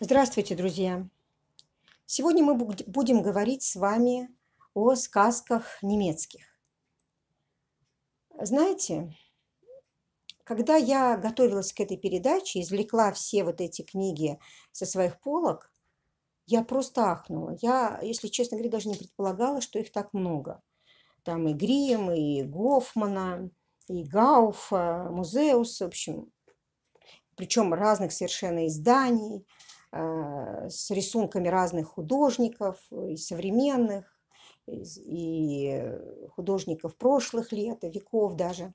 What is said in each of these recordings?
Здравствуйте, друзья! Сегодня мы будем говорить с вами о сказках немецких. Знаете, когда я готовилась к этой передаче, извлекла все вот эти книги со своих полок, я просто ахнула. Я, если честно говоря, даже не предполагала, что их так много. Там и Грим, и Гофмана, и Гауфа, Музеус, в общем, причем разных совершенно изданий – с рисунками разных художников, и современных, и художников прошлых лет, веков даже.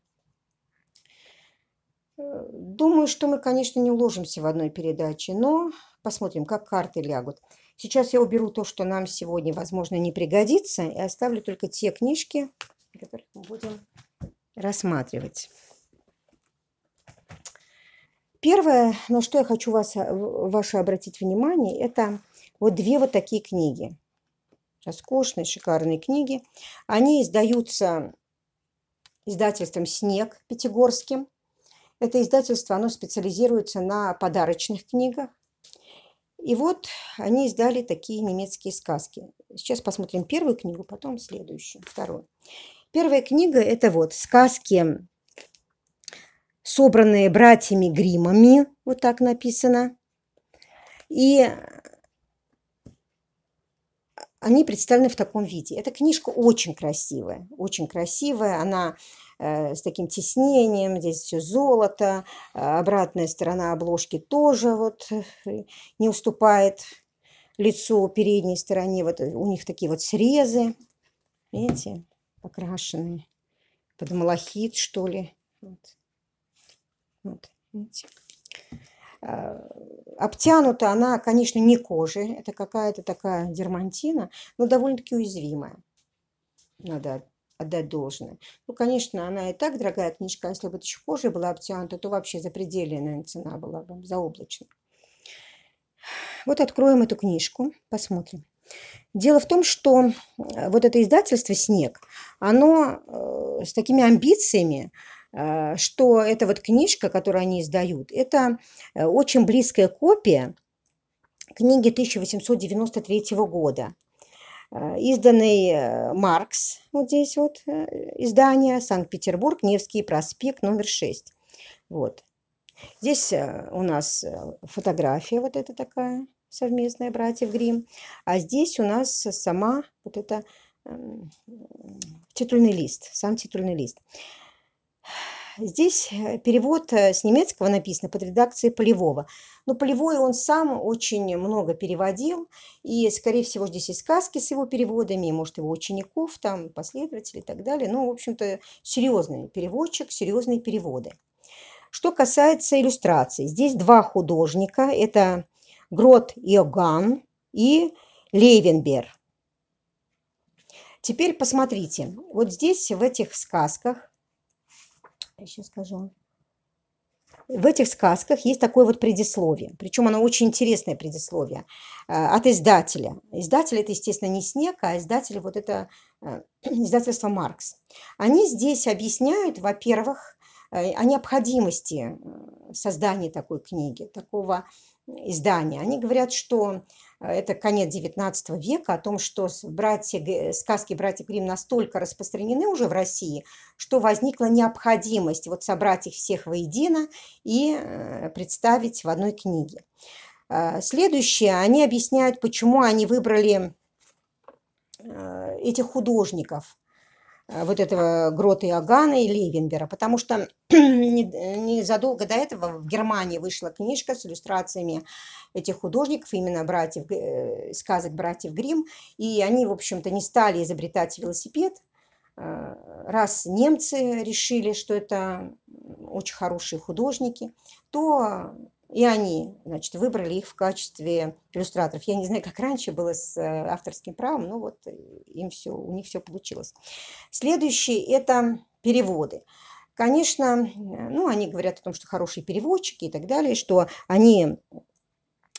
Э, думаю, что мы, конечно, не уложимся в одной передаче, но посмотрим, как карты лягут. Сейчас я уберу то, что нам сегодня, возможно, не пригодится, и оставлю только те книжки, которые мы будем рассматривать. Первое, на что я хочу вас, э, ваше обратить внимание, это вот две вот такие книги. Роскошные, шикарные книги. Они издаются издательством «Снег» Пятигорским. Это издательство, оно специализируется на подарочных книгах. И вот они издали такие немецкие сказки. Сейчас посмотрим первую книгу, потом следующую, вторую. Первая книга – это вот сказки собранные братьями Гримами, вот так написано. И они представлены в таком виде. Эта книжка очень красивая, очень красивая. Она э, с таким тиснением, здесь все золото. Обратная сторона обложки тоже вот э, не уступает лицу передней стороне. Вот у них такие вот срезы, видите, покрашенные под малахит, что ли. Вот. Вот, видите. А, обтянута она, конечно, не кожей, это какая-то такая дермантина, но довольно-таки уязвимая. Надо отдать должное. Ну, конечно, она и так дорогая книжка, а если бы еще кожей была обтянута, то вообще запредельная цена была бы, заоблачная. Вот откроем эту книжку, посмотрим. Дело в том, что вот это издательство «Снег», оно э, с такими амбициями, Э, что эта вот книжка, которую они издают, это э, очень близкая копия книги 1893 года, э, изданный Маркс, вот здесь вот издание, Санкт-Петербург, Невский проспект, номер 6. Вот. Здесь у нас фотография вот эта такая совместная братьев Грим, а здесь у нас сама вот это эм, титульный лист, сам титульный лист. Здесь э, перевод э, с немецкого написано под редакцией Полевого. Но Полевой он сам очень много переводил, и, скорее всего, здесь и сказки с его переводами, и, может, его учеников, там, последователей и так далее. Ну, в общем-то, серьезный переводчик, серьезные переводы. Что касается иллюстраций, здесь два художника. Это Грот Иоганн и Лейвенбер. Теперь посмотрите, вот здесь, в этих сказках, сейчас скажу. В этих сказках есть такое вот предисловие, причем оно очень интересное предисловие э, от издателя. Издатель это, естественно, не Снег, а издатель вот это э, издательство Маркс. Они здесь объясняют, во-первых, э, о необходимости создания такой книги, такого издания. Они говорят, что это конец XIX века, о том, что братья, сказки братьев Грим настолько распространены уже в России, что возникла необходимость вот собрать их всех воедино и э, представить в одной книге. А, следующее, они объясняют, почему они выбрали э, этих художников, вот этого Грота Иоганна и Левенбера, потому что незадолго до этого в Германии вышла книжка с иллюстрациями этих художников, именно братьев, э, сказок братьев Грим, и они, в общем-то, не стали изобретать велосипед, э, раз немцы решили, что это очень хорошие художники, то и они, значит, выбрали их в качестве иллюстраторов. Я не знаю, как раньше было с э, авторским правом, но вот им все, у них все получилось. Следующее – это переводы. Конечно, ну, они говорят о том, что хорошие переводчики и так далее, что они э,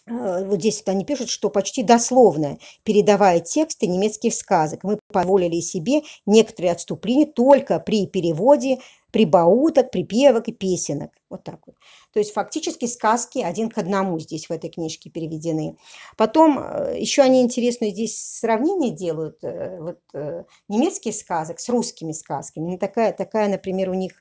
вот здесь вот они пишут, что почти дословно, передавая тексты немецких сказок, мы позволили себе некоторые отступления только при переводе прибауток, припевок и песенок. Вот так вот. То есть фактически сказки один к одному здесь в этой книжке переведены. Потом э, еще они интересные здесь сравнение делают э, вот, немецких сказок с русскими сказками. Ну, такая, такая, например, у них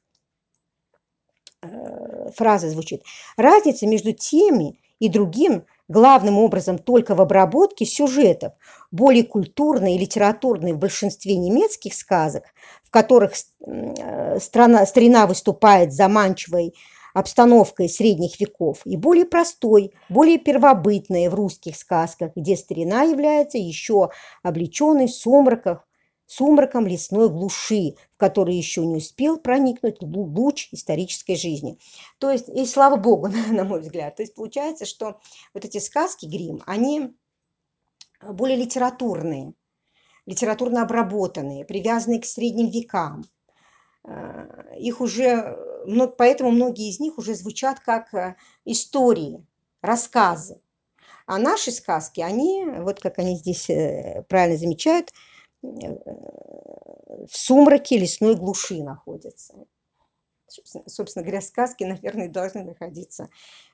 фраза звучит. Разница между теми и другим главным образом только в обработке сюжетов, более культурной и литературной в большинстве немецких сказок, в которых э, страна, старина выступает заманчивой обстановкой средних веков, и более простой, более первобытной в русских сказках, где старина является еще облеченной в сумраках сумраком лесной глуши, в который еще не успел проникнуть луч исторической жизни. То есть, и слава богу, на мой взгляд. То есть получается, что вот эти сказки Грим, они более литературные, литературно обработанные, привязанные к средним векам. Э, их уже, поэтому многие из них уже звучат как э, истории, рассказы. А наши сказки, они, вот как они здесь э, правильно замечают, в сумраке лесной глуши находятся. Собственно, говоря, сказки, наверное, должны находиться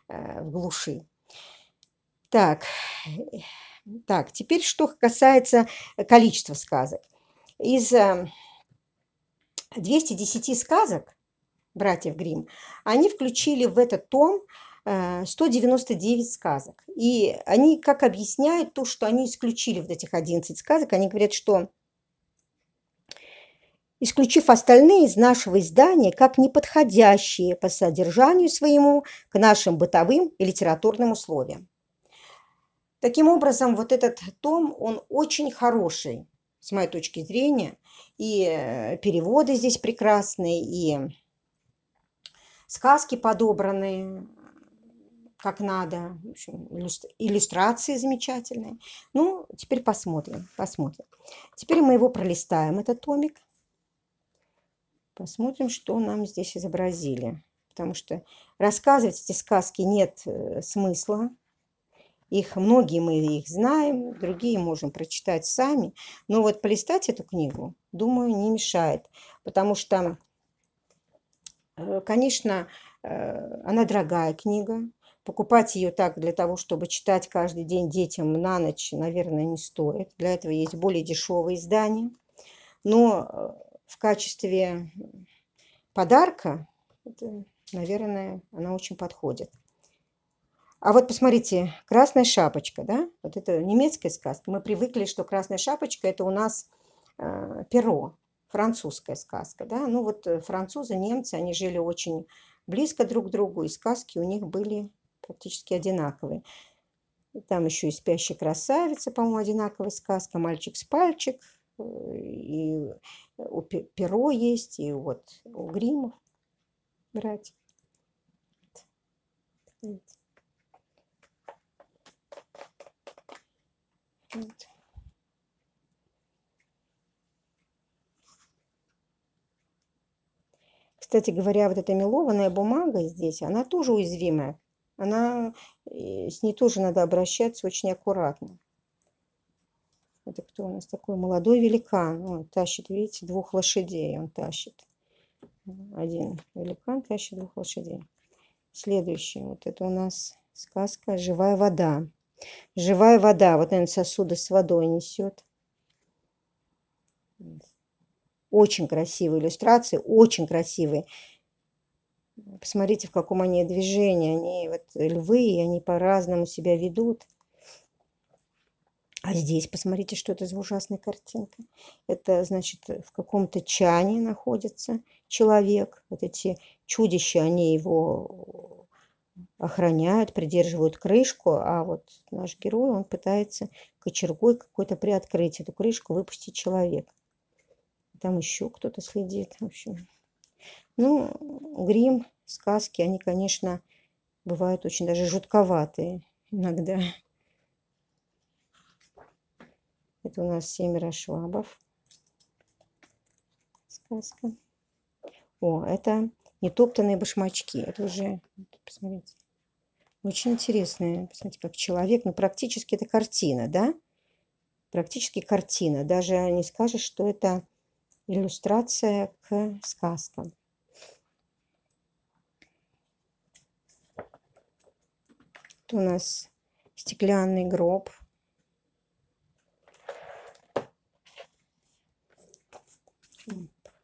э, в глуши. Так, так, теперь что касается количества сказок. Из 210 э, сказок братьев Грим они включили в этот том 199 э, сказок. И они как объясняют то, что они исключили вот этих 11 сказок, они говорят, что исключив остальные из нашего издания как неподходящие по содержанию своему к нашим бытовым и литературным условиям. Таким образом, вот этот том, он очень хороший, с моей точки зрения, и э, переводы здесь прекрасные, и сказки подобранные как надо, в общем, иллюстрации замечательные. Ну, теперь посмотрим, посмотрим. Теперь мы его пролистаем, этот томик. Посмотрим, что нам здесь изобразили. Потому что рассказывать эти сказки нет э, смысла. Их многие мы их знаем, другие можем прочитать сами. Но вот полистать эту книгу, думаю, не мешает. Потому что, э, конечно, э, она дорогая книга. Покупать ее так для того, чтобы читать каждый день детям на ночь, наверное, не стоит. Для этого есть более дешевые издания. Но в качестве подарка, это, наверное, она очень подходит. А вот посмотрите, красная шапочка, да, вот это немецкая сказка. Мы привыкли, что красная шапочка это у нас э, перо, французская сказка, да. Ну вот э, французы, немцы, они жили очень близко друг к другу, и сказки у них были практически одинаковые. Там еще и «Спящая красавица», по-моему, одинаковая сказка, «Мальчик с пальчик», и у Перо есть, и вот у Гримов брать. Кстати говоря, вот эта мелованная бумага здесь, она тоже уязвимая. Она, э, с ней тоже надо обращаться очень аккуратно. Это кто у нас такой? Молодой великан. Он тащит, видите, двух лошадей он тащит. Один великан тащит двух лошадей. Следующий. Вот это у нас сказка «Живая вода». Живая вода. Вот, наверное, сосуды с водой несет. Очень красивые иллюстрации, очень красивые. Посмотрите, в каком они движении. Они вот львы, они по-разному себя ведут. А здесь посмотрите, что это за ужасная картинка. Это, значит, в каком-то чане находится человек. Вот эти чудища, они его охраняют, придерживают крышку, а вот наш герой, он пытается кочергой какой-то приоткрыть эту крышку, выпустить человека. Там еще кто-то следит. В общем. Ну, грим, сказки, они, конечно, бывают очень даже жутковатые иногда. Это у нас семеро швабов. Сказка. О, это нетоптанные башмачки. Это уже, посмотрите, Очень интересная, посмотрите, как человек, ну, практически это картина, да? Практически картина. Даже не скажешь, что это иллюстрация к сказкам. Тут у нас стеклянный гроб.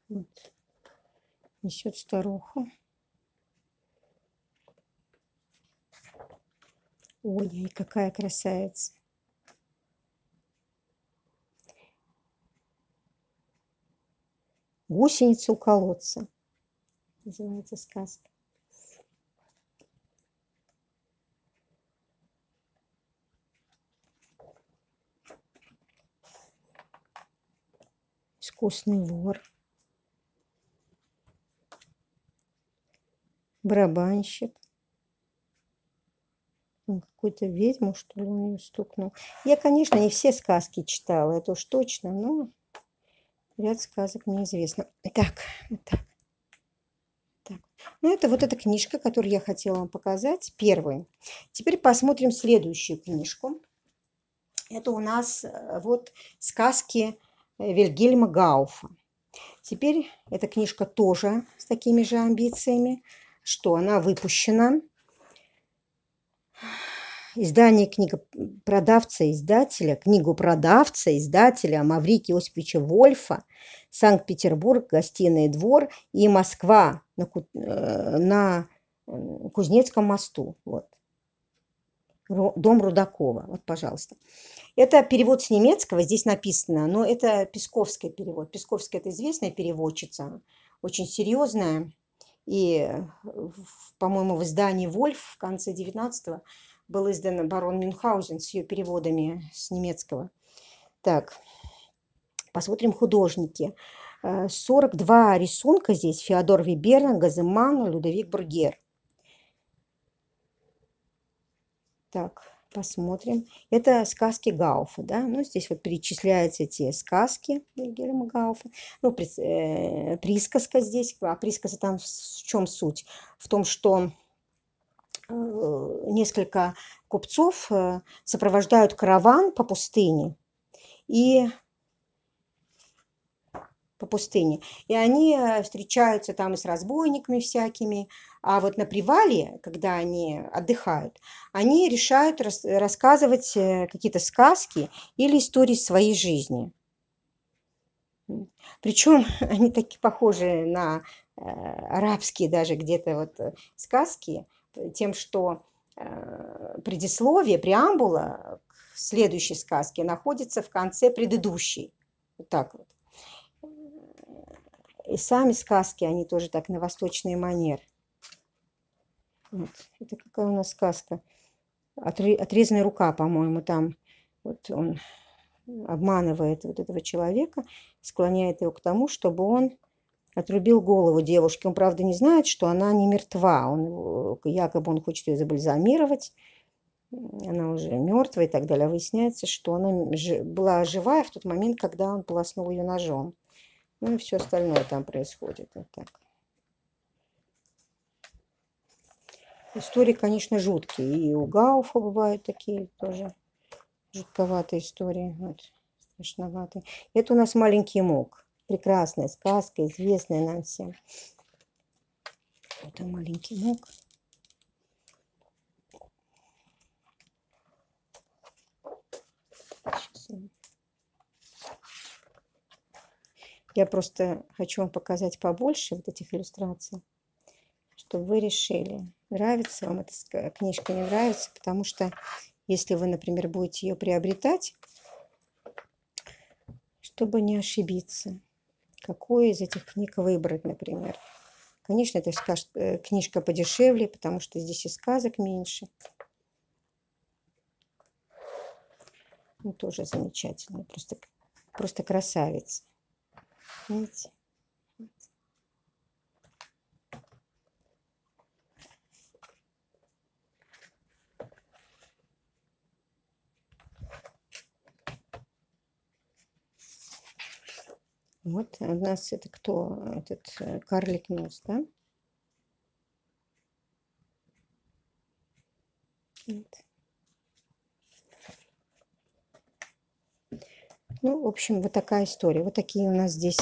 Вот. Несет старуху. Ой, какая красавица. Гусеница у колодца. Называется сказка. Искусный вор. Барабанщик. Какую-то ведьму, что ли, у нее стукнул. Я, конечно, не все сказки читала, это уж точно, но ряд сказок мне известно. Так, вот так. так. Ну, это вот эта книжка, которую я хотела вам показать, первую. Теперь посмотрим следующую книжку. Это у нас э, вот сказки э, Вильгельма Гауфа. Теперь эта книжка тоже с такими же амбициями, что она выпущена издание книгопродавца-издателя, книгу продавца, издателя Маврики Осиповича Вольфа, Санкт-Петербург, Гостиный двор и Москва на, э, на Кузнецком мосту. Вот. Дом Рудакова. Вот, пожалуйста. Это перевод с немецкого, здесь написано, но это Песковский перевод. Песковская – это известная переводчица, очень серьезная. И, по-моему, в издании «Вольф» в конце 19 был издан барон Мюнхгаузен с ее переводами с немецкого. Так, посмотрим художники. 42 э, рисунка здесь. Феодор Виберна, Газеман, Людовик Бургер. Так, посмотрим. Это сказки Гауфа, да? Ну, здесь вот перечисляются эти сказки Вильгельма Гауфа. Ну, э, присказка здесь. А присказка там в чем суть? В том, что Э, несколько купцов э, сопровождают караван по пустыне и по пустыне. И они э, встречаются там и с разбойниками всякими. А вот на привале, когда они отдыхают, они решают рас рассказывать какие-то сказки или истории своей жизни. Причем они такие похожи на арабские даже где-то вот сказки, тем, что э, предисловие, преамбула к следующей сказке находится в конце предыдущей. Вот так вот. И сами сказки, они тоже так на восточный манер. Вот. Это какая у нас сказка? Отрезанная рука, по-моему, там. Вот он обманывает вот этого человека, склоняет его к тому, чтобы он отрубил голову девушке. Он, правда, не знает, что она не мертва. Он, якобы он хочет ее забальзамировать. Она уже мертвая и так далее. Выясняется, что она была живая в тот момент, когда он полоснул ее ножом. Ну и все остальное там происходит. Вот так. Истории, конечно, жуткие. И у Гауфа бывают такие тоже жутковатые истории. Вот, страшноватые. Это у нас маленький мог прекрасная сказка, известная нам всем. Это маленький мог. Я просто хочу вам показать побольше вот этих иллюстраций, чтобы вы решили, нравится вам эта книжка, не нравится, потому что если вы, например, будете ее приобретать, чтобы не ошибиться, какую из этих книг выбрать, например. Конечно, это э, книжка подешевле, потому что здесь и сказок меньше. Ну, тоже замечательно, просто, просто красавица. Видите? Вот у нас это кто? Этот э, карлик нос, да? Вот. Ну, в общем, вот такая история. Вот такие у нас здесь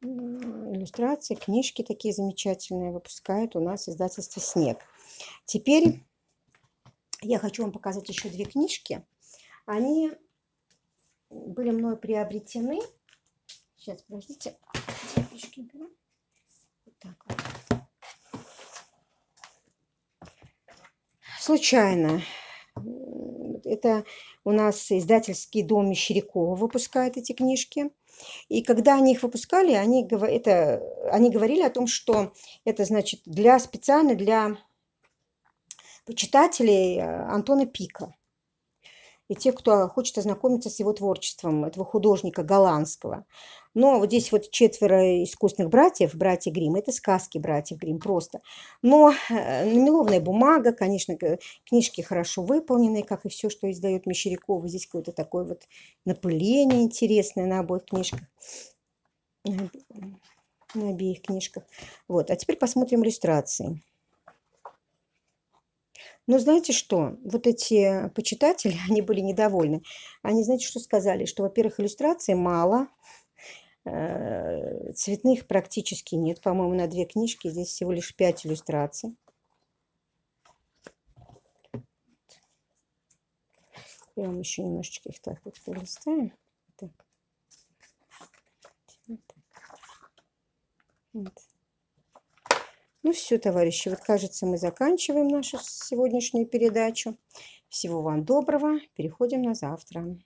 иллюстрации, книжки такие замечательные выпускает у нас издательство «Снег». Теперь я хочу вам показать еще две книжки. Они были мной приобретены. Сейчас, подождите. Вот так вот. Случайно. Это у нас издательский дом Мещерякова выпускает эти книжки. И когда они их выпускали, они, это, они говорили о том, что это значит для, специально для почитателей э, Антона Пика и те, кто хочет ознакомиться с его творчеством, этого художника голландского. Но вот здесь вот четверо искусственных братьев, братья Грим, это сказки братьев Грим просто. Но э, меловная бумага, конечно, книжки хорошо выполнены, как и все, что издает Мещерякова. Здесь какое-то такое вот напыление интересное на обоих книжках, на обеих книжках. Вот, а теперь посмотрим иллюстрации. Но знаете что? Вот эти почитатели, они были недовольны. Они, знаете, что сказали? Что, во-первых, иллюстраций мало, э, цветных практически нет. По-моему, на две книжки здесь всего лишь пять иллюстраций. Я вам еще немножечко их так вот полистаем. Вот. Ну все, товарищи, вот кажется, мы заканчиваем нашу сегодняшнюю передачу. Всего вам доброго. Переходим на завтра.